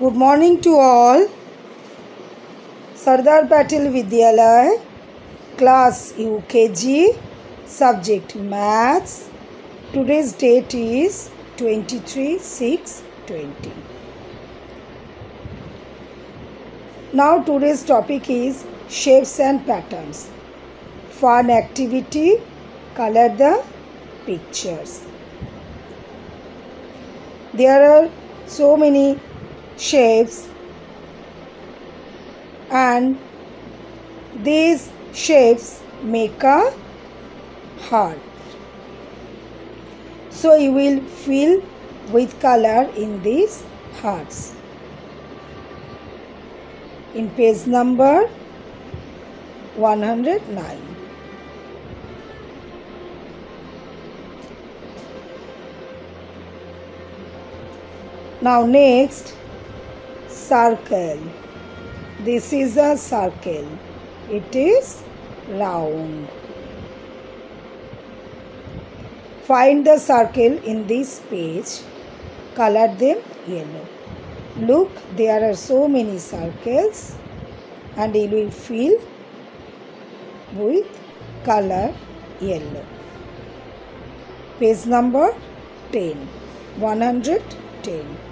Good morning to all. Sardar Patel Vidyalaya, class UKG, subject Maths. Today's date is 23 6 20. Now, today's topic is shapes and patterns. Fun activity color the pictures. There are so many shapes and these shapes make a heart. So you will fill with color in these hearts. In page number 109. Now next circle. This is a circle. It is round. Find the circle in this page. Color them yellow. Look, there are so many circles and you will fill with color yellow. Page number 10. 110.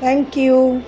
Thank you.